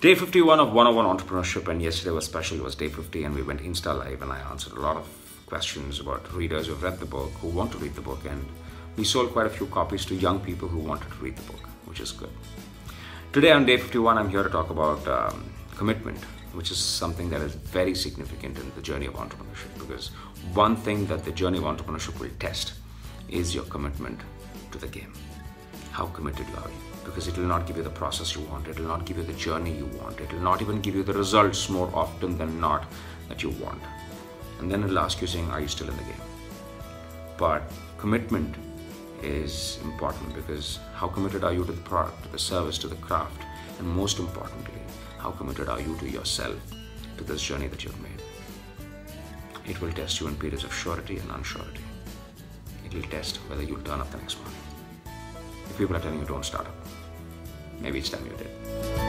Day 51 of 101 Entrepreneurship, and yesterday was special. It was day 50, and we went Insta Live, and I answered a lot of questions about readers who have read the book, who want to read the book, and we sold quite a few copies to young people who wanted to read the book, which is good. Today on day 51, I'm here to talk about um, commitment, which is something that is very significant in the journey of entrepreneurship because one thing that the journey of entrepreneurship will test is your commitment to the game. How committed are you? Because it will not give you the process you want, it will not give you the journey you want, it will not even give you the results more often than not that you want. And then it'll ask you saying, Are you still in the game? But commitment is important because how committed are you to the product, to the service, to the craft, and most importantly, how committed are you to yourself, to this journey that you've made? It will test you in periods of surety and unsurety. It will test whether you'll turn up the next morning. If people are telling you don't start up, maybe it's time you did.